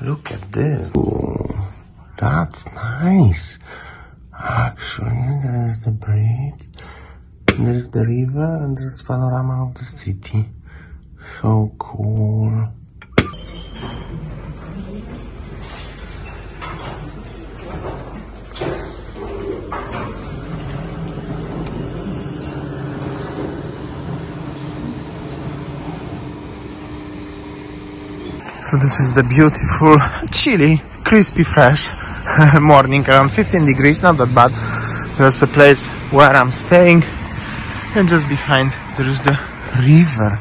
Look at this. Ooh, that's nice. Actually, there is the bridge, there is the river, and there's panorama of the city. So cool. So this is the beautiful, chilly, crispy, fresh morning around 15 degrees, not that bad. That's the place where I'm staying. And just behind there is the river.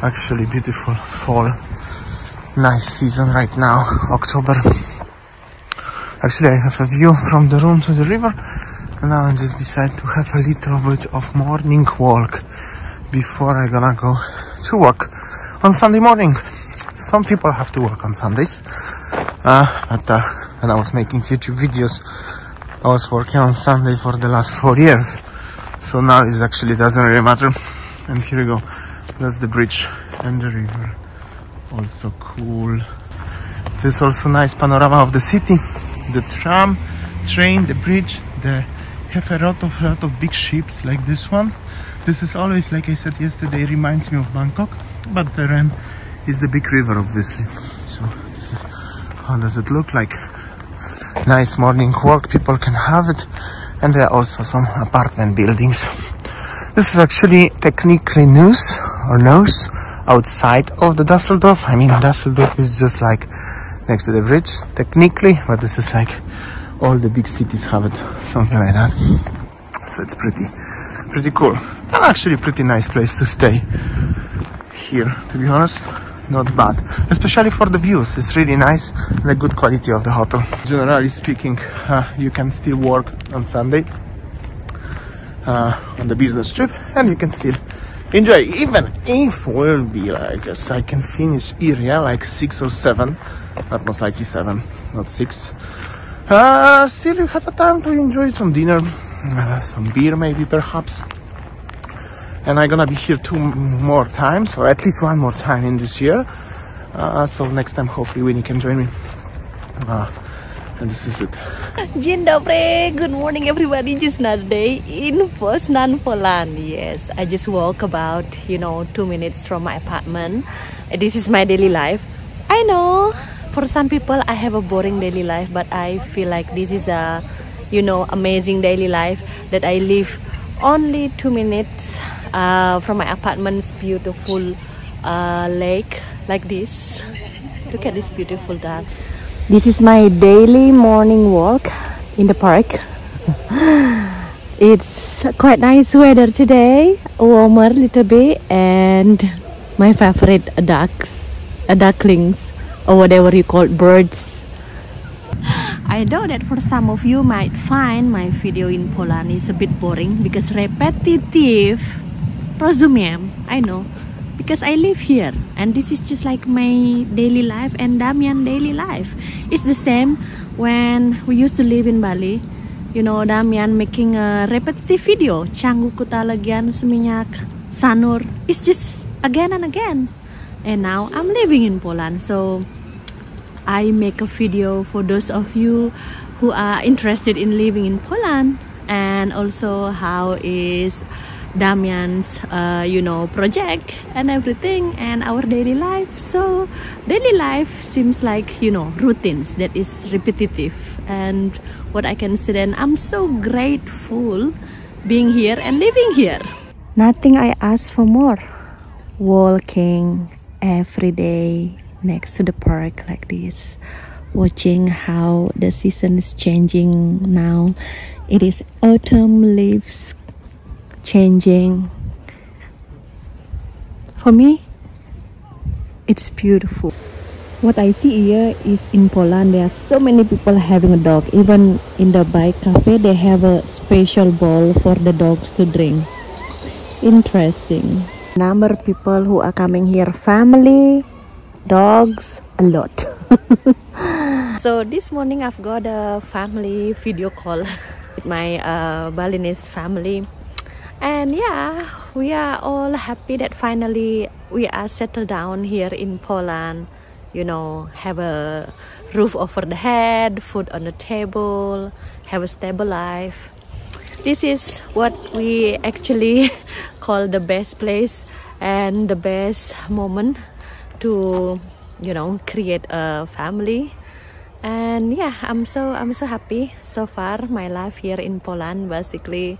Actually beautiful fall. Nice season right now, October. Actually I have a view from the room to the river. And now I just decide to have a little bit of morning walk before I gonna go to work on Sunday morning some people have to work on Sundays. Uh, but uh, when I was making YouTube videos, I was working on Sunday for the last four years. So now it actually doesn't really matter. And here we go. That's the bridge and the river. Also cool. There's also nice panorama of the city. The tram, train, the bridge. They have a lot of lot of big ships like this one. This is always, like I said yesterday, reminds me of Bangkok. But the is the big river obviously. So this is how does it look like? Nice morning walk. People can have it. And there are also some apartment buildings. This is actually technically news or nose outside of the Dusseldorf. I mean Dusseldorf is just like next to the bridge technically but this is like all the big cities have it something like that. So it's pretty pretty cool. And actually pretty nice place to stay here to be honest not bad. Especially for the views. It's really nice and the good quality of the hotel. Generally speaking uh, you can still work on sunday uh, on the business trip and you can still enjoy. Even if will be like a second finish area like six or seven but most likely seven not six uh, still you have a time to enjoy some dinner uh, some beer maybe perhaps and I'm gonna be here two more times or at least one more time in this year. Uh, so next time hopefully Winnie can join me. Uh, and this is it. Dzień dobry, good morning everybody Just another day in Poznan, Poland Yes, I just walk about, you know, two minutes from my apartment. This is my daily life. I know, for some people I have a boring daily life But I feel like this is a, you know, amazing daily life That I live only two minutes uh, from my apartment's beautiful uh, lake like this. Look at this beautiful duck this is my daily morning walk in the park. It's quite nice weather today warmer little bit and my favorite ducks uh, ducklings or whatever you call birds. I know that for some of you might find my video in Poland is a bit boring because repetitive I know. Because I live here and this is just like my daily life and Damian daily life. It's the same when we used to live in Bali. You know, Damian making a repetitive video. Canggu Kuta Legian Seminyak Sanur. It's just again and again. And now I'm living in Poland. So I make a video for those of you who are interested in living in Poland and also how is Damian's uh, you know project and everything and our daily life. So daily life seems like you know routines that is repetitive. And what I can say then I'm so grateful being here and living here. Nothing I ask for more. Walking every day next to the park like this. Watching how the season is changing now. It is autumn leaves changing. For me, it's beautiful. What I see here is in Poland, there are so many people having a dog. Even in the bike cafe, they have a special bowl for the dogs to drink. Interesting. Number of people who are coming here, family, dogs, a lot. so this morning I've got a family video call with my uh, Balinese family and yeah we are all happy that finally we are settled down here in Poland you know, have a roof over the head, food on the table, have a stable life. This is what we actually call the best place and the best moment to, you know, create a family. And yeah, I'm so I'm so happy so far my life here in Poland basically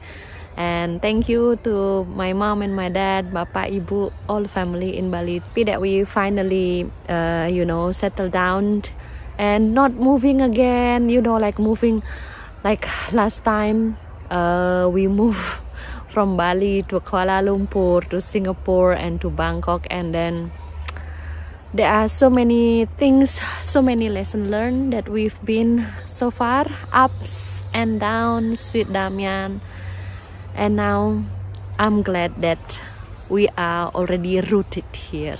and thank you to my mom and my dad bapak ibu all family in bali. That we finally uh, you know settle down and not moving again you know like moving like last time uh, we moved from bali to kuala lumpur to singapore and to bangkok. And then there are so many things so many lessons learned that we've been so far ups and downs with damian and now I'm glad that we are already rooted here.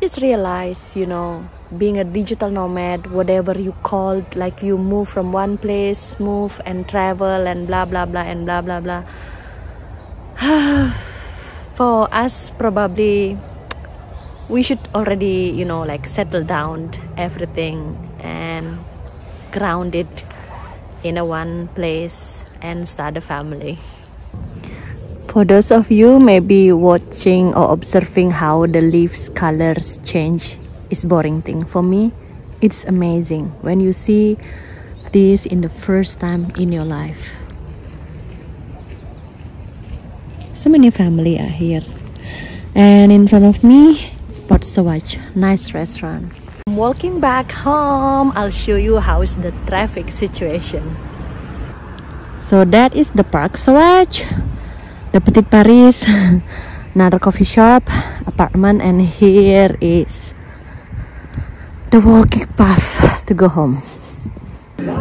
Just realize you know being a digital nomad whatever you call like you move from one place move and travel and blah blah blah and blah blah blah. For us probably we should already you know like settle down everything and ground it in a one place and start a family for those of you maybe watching or observing how the leaves colors change is boring thing. For me, it's amazing when you see this in the first time in your life. So many family are here. And in front of me, Spot Sawaj, nice restaurant. I'm walking back home. I'll show you how is the traffic situation. So that is the Park Sołacz the Petit Paris another coffee shop apartment and here is the walking path to go home.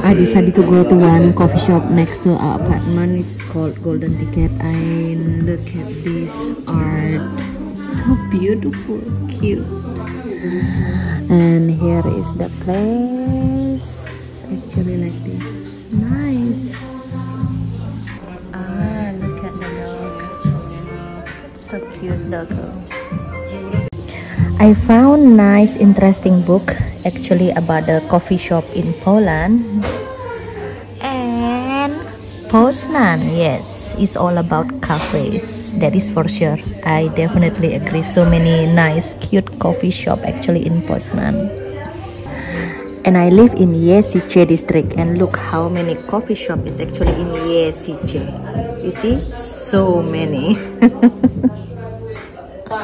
I decided to go to one coffee shop next to our apartment. It's called Golden Ticket I look at this art. So beautiful cute. And here is the place. Actually like this. Nice cute logo I found nice interesting book actually about the coffee shop in Poland. And Poznan yes it's all about cafes that is for sure. I definitely agree. So many nice cute coffee shop actually in Poznan. And I live in Jeżyce district and look how many coffee shop is actually in Jeżyce you see? So many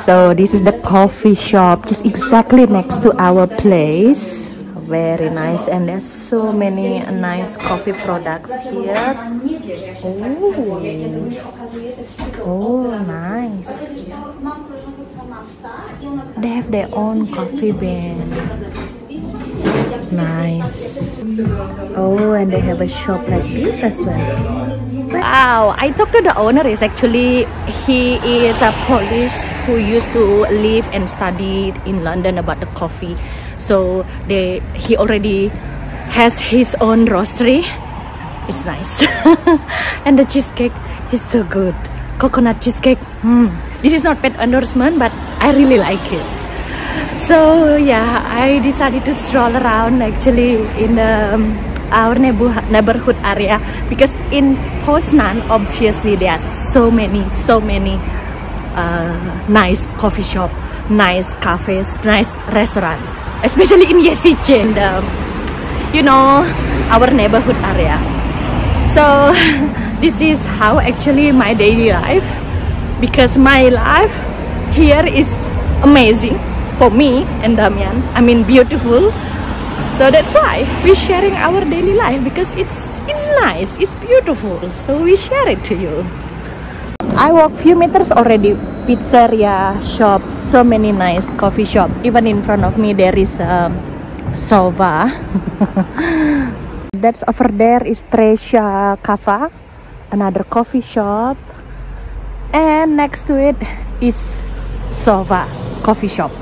so this is the coffee shop just exactly next to our place. Very nice. And there's so many nice coffee products here. Oh, oh nice. They have their own coffee bean nice. Oh and they have a shop like this as well. Wow i talked to the owner is actually he is a polish who used to live and study in london about the coffee. So they he already has his own roastery it's nice. And the cheesecake is so good. Coconut cheesecake mm. this is not pet endorsement but i really like it so yeah i decided to stroll around actually in um, our neighborhood area because in Poznan obviously there are so many so many uh, nice coffee shop nice cafes nice restaurant especially in Jeżyce and um, you know our neighborhood area. So this is how actually my daily life because my life here is amazing for me and Damian I mean beautiful. So that's why we're sharing our daily life because it's it's nice it's beautiful. So we share it to you. I walk few meters already. Pizzeria shop so many nice coffee shop. Even in front of me there is um, Sova. That's over there is Tresia Kava another coffee shop. And next to it is Sova coffee shop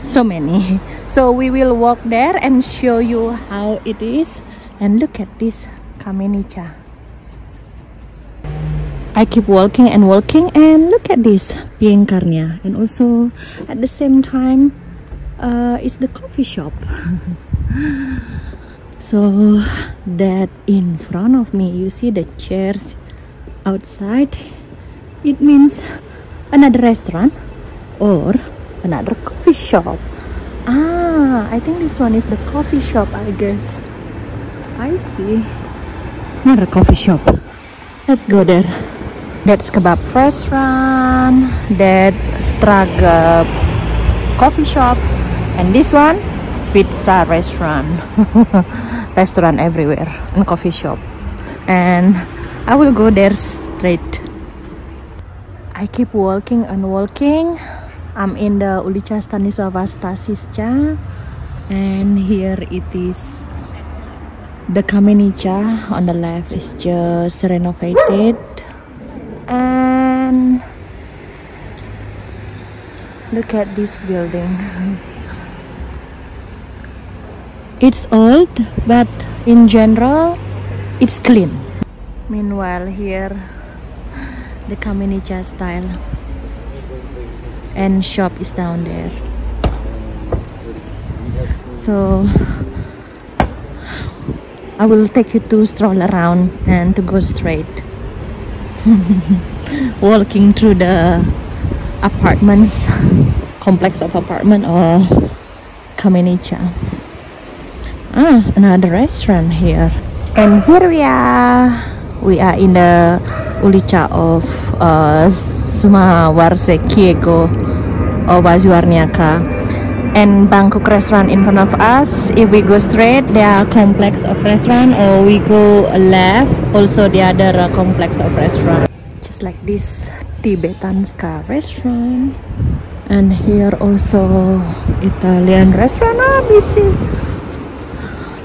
so many so we will walk there and show you how it is and look at this Kamienica I keep walking and walking and look at this Pienkarnia and also at the same time uh, is the coffee shop. so that in front of me, you see the chairs outside. It means another restaurant or another coffee shop. Ah, I think this one is the coffee shop, I guess. I see. Another coffee shop. Let's go there. That's kebab restaurant. That stragab coffee shop. And this one, pizza restaurant. restaurant everywhere and coffee shop. And I will go there straight. I keep walking and walking. I'm in the Ulica Stanisława Staszica and here it is. The Kamienica on the left is just renovated. And look at this building. It's old but in general it's clean. Meanwhile here the Kamienica style and shop is down there. So I will take you to stroll around and to go straight. Walking through the apartments complex of apartment or Kamienica ah another restaurant here. And here we are. We are in the Ulica of uh, Szamarzewskiego or Bazuarniaka and Bangkok restaurant in front of us if we go straight there are complex of restaurant or we go left also the other complex of restaurant. Just like this Tibetan Ska restaurant. And here also Italian restaurant ah busy.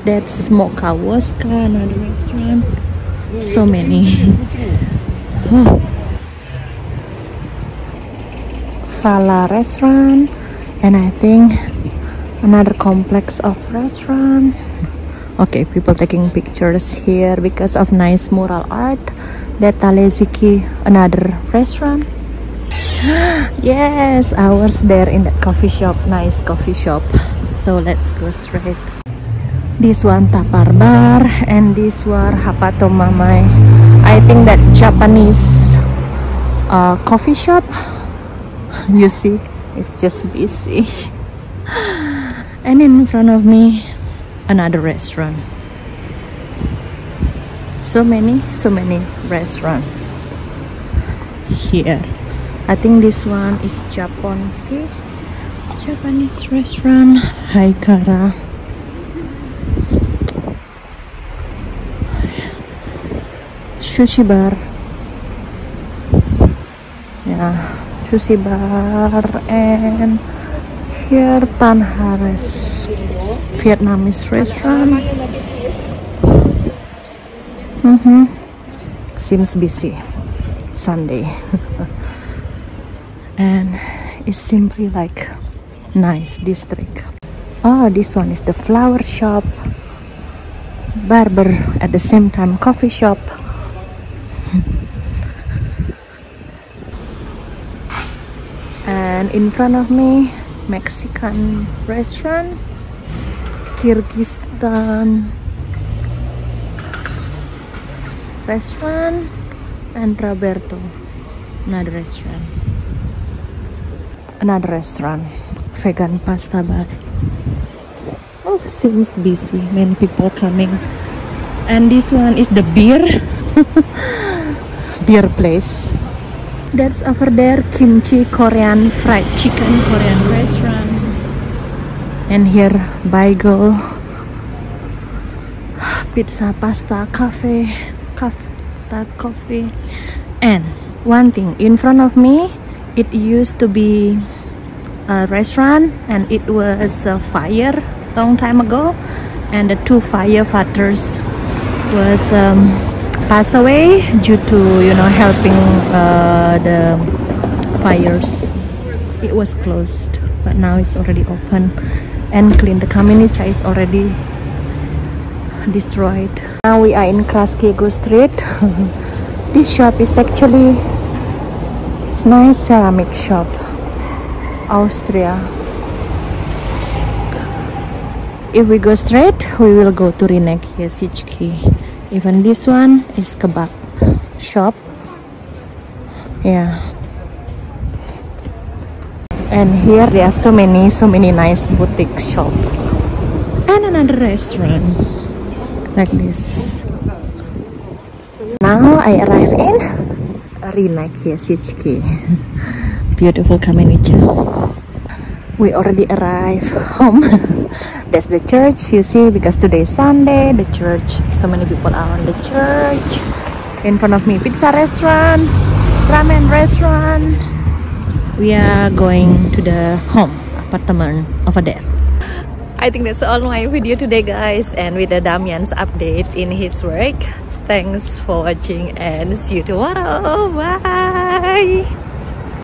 That's Mocha Woska another restaurant. So many Fala restaurant and I think another complex of restaurant. Okay people taking pictures here because of nice mural art. That Taleziki another restaurant. Yes I was there in that coffee shop nice coffee shop. So let's go straight. This one Tapar Bar and this one Hapato Mamai. I think that Japanese uh, coffee shop you see it's just busy. And in front of me another restaurant. So many so many restaurant here. I think this one is Japonski Japanese restaurant Haikara. Sushi bar yeah sushi bar and here Tan Harris Vietnamese restaurant. Mm -hmm. seems busy. Sunday. And it's simply like nice district. Oh this one is the flower shop barber at the same time coffee shop and in front of me Mexican restaurant Kyrgyzstan restaurant and Roberto another restaurant. Another restaurant vegan pasta bar. Oh seems busy many people coming. And this one is the beer. Beer place that's over there kimchi korean fried chicken. Korean restaurant and here bagel pizza pasta cafe cafe coffee. And one thing in front of me it used to be a restaurant and it was a fire long time ago. And the two firefighters was um, passed away due to you know helping uh, the fires. It was closed but now it's already open and clean. The Kamienica is already destroyed. Now we are in Kraskego street. This shop is actually it's nice ceramic shop. Austria. If we go straight we will go to Rynek Jeżycki even this one is kebab shop. Yeah and here there are so many so many nice boutique shop. And another restaurant like this. Now I arrive in Rinek Yasichki beautiful Kamenicha we already arrived home. That's the church you see because today is sunday the church so many people are on the church. In front of me pizza restaurant ramen restaurant. We are going to the home apartment over there. I think that's all my video today guys and with the Damian's update in his work. Thanks for watching and see you tomorrow. Bye